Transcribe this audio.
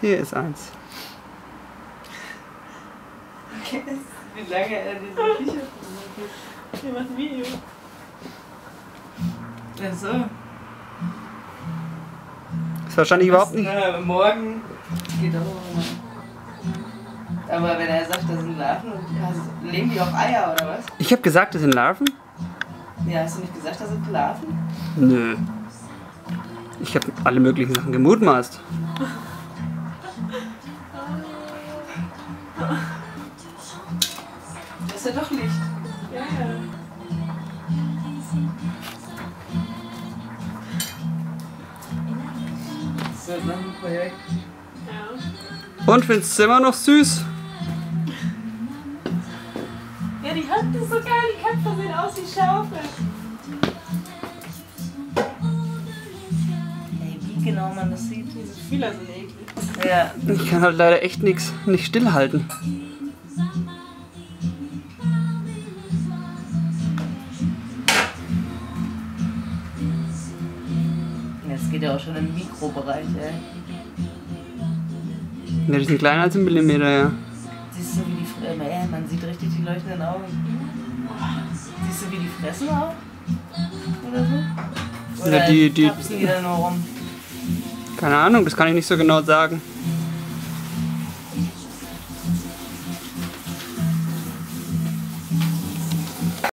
Hier ist eins. Okay, wie lange er diese Viecher Wir machen ein Video. Ach so. Ist wahrscheinlich überhaupt nicht. Na, morgen geht auch mal. Aber wenn er sagt, das sind Larven, hast- legen die auf Eier oder was? Ich habe gesagt, das sind Larven? Ja, hast du nicht gesagt, das sind Larven? Nö. Ich habe alle möglichen Sachen gemutmaßt. Das ist ja doch Licht. Ja, ja. Halt noch ein Projekt. Ja. Und findest du immer noch süß? Ja, die Hand ist so geil, die Köpfe sehen aus wie Schaufel. Genau man das sieht. Diese Fühler sind eklig. Ja, Ich kann halt leider echt nichts nicht stillhalten. jetzt geht ja auch schon im Mikrobereich, ey. Ja, die sind kleiner als ein Millimeter, ja. Siehst du, wie die Fressen. Ey, man sieht richtig die leuchtenden Augen. Siehst du, wie die fressen auch? Oder so? Oder Ja, die- die- tapsen die da nur rum? Keine Ahnung, das kann ich nicht so genau sagen.